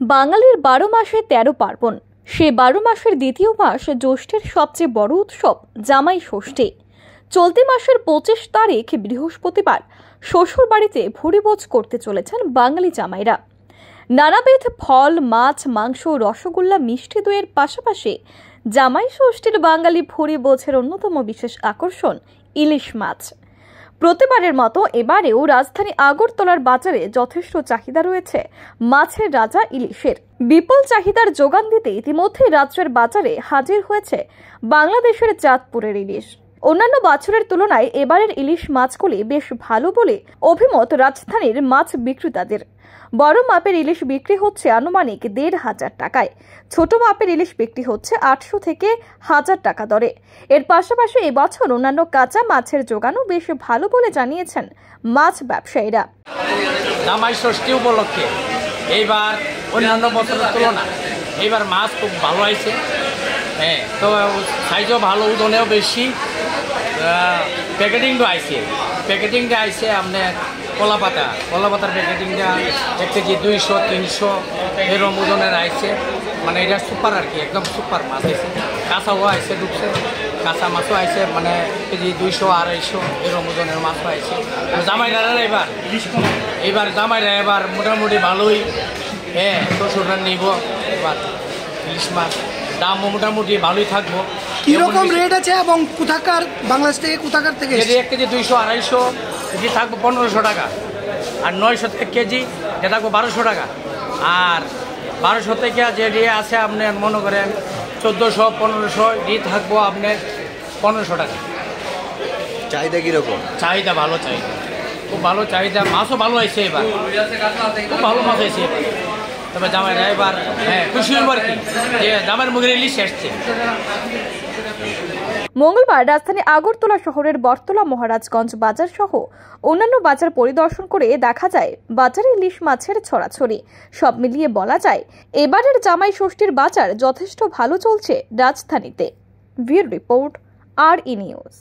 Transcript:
বাঙালির বারো মাসে তেরো পার্বণ। সে বারো মাসের দ্বিতীয় মাস জ্যৈষ্ঠের সবচেয়ে বড় উৎসব, জামাই ষষ্ঠী। চলতি মাসের পঁচিশ তারিখ বৃহস্পতিবার শ্বশুর বাড়িতে ভুরিভোজ করতে চলেছেন বাঙালি জামাইরা। নানাবিধ ফল, মাছ, মাংস, রসগোল্লা, মিষ্টি দইয়ের পাশাপাশি জামাই ষষ্ঠীর বাঙালি ভুরি বোঝের অন্যতম বিশেষ আকর্ষণ ইলিশ মাছ। প্রতিবারের মতো এবারেও রাজধানী আগরতলার বাজারে যথেষ্ট চাহিদা রয়েছে। মাছের রাজা ইলিশের বিপুল চাহিদার যোগান দিতে ইতিমধ্যে রাজ্যের বাজারে হাজির হয়েছে বাংলাদেশের চাঁদপুরের ইলিশ। অন্যান্য বছরের তুলনায় এবারের ইলিশ মাছগুলি বেশ ভালো বলে অভিমত রাজধানীর মাছ বিক্রেতাদের। বড় মাপের ইলিশ বিক্রি হচ্ছে আনুমানিক দেড় হাজার টাকায়। ছোট মাপের ইলিশ বিক্রি হচ্ছে আটশো থেকে হাজার টাকা দরে। এর পাশাপাশি এবছর অন্যান্য কাঁচা মাছের যোগানও বেশ ভালো বলে জানিয়েছেন মাছ ব্যবসায়ীরা। জামাই ষষ্ঠী উপলক্ষে। এইবার অন্যান্য বছরের তুলনায় এইবার মাছ খুব ভালো হয়েছে হ্যাঁ তো সাইজও ভালো, ওজনেও বেশি। প্যাকেটিংটা আইছে। প্যাকেটিংটা আইছে আপনার কলা পাতা। কলা পাতার প্যাকেটিংটা এক কেজি দুইশো, তিনশো, এরম ওজনের আইছে। মানে এটা সুপার আর কি, একদম সুপার মাছ আইছে। কাঁচাও আইছে, ঢুকছে। কাঁচা মাছও আইছে মানে কেজি দুইশো, আড়াইশো, এরম ওজনের মাছও আইছে। জামাইরা এবার? এবার জামাই জামাইরা এবার মোটামুটি ভালোই। হ্যাঁ শ্বশুররা নিব। এবার ইলিশ মাছ, দামও মোটামুটি ভালোই থাকব। কীরকম রেট আছে এবং কোথাকার বাংলাদেশ থেকে কোথাকার থেকে কেজি এক কেজি দুইশো আড়াইশো কেজি থাকব পনেরোশো টাকা। আর নয়শো থেকে কেজি এটা থাকব বারোশো টাকা। আর বারোশো থেকে যে দিয়ে আছে আপনি মনে করেন চোদ্দোশো পনেরোশো দিয়ে থাকব আপনার পনেরোশো টাকা। চাহিদা কীরকম? চাহিদা ভালো চাহিদা। খুব ভালো চাহিদা মাছও ভালো হয়েছে এবার। খুব ভালো মাছ হয়েছে এবার। তবে জামাইরা এবার হ্যাঁ খুশি হইব আর কি? যে জামাইয়ের মুখের ইলিশ এসছে। মঙ্গলবার রাজধানী আগরতলা শহরের বর্তলা মহারাজগঞ্জ বাজার সহ অন্যান্য বাজার পরিদর্শন করে দেখা যায়, বাজারে ইলিশ মাছের ছড়াছড়ি। সব মিলিয়ে বলা যায়, এবারের জামাই ষষ্ঠীর বাজার যথেষ্ট ভালো চলছে রাজধানীতে। ভিউ রিপোর্ট আর ই নিউজ।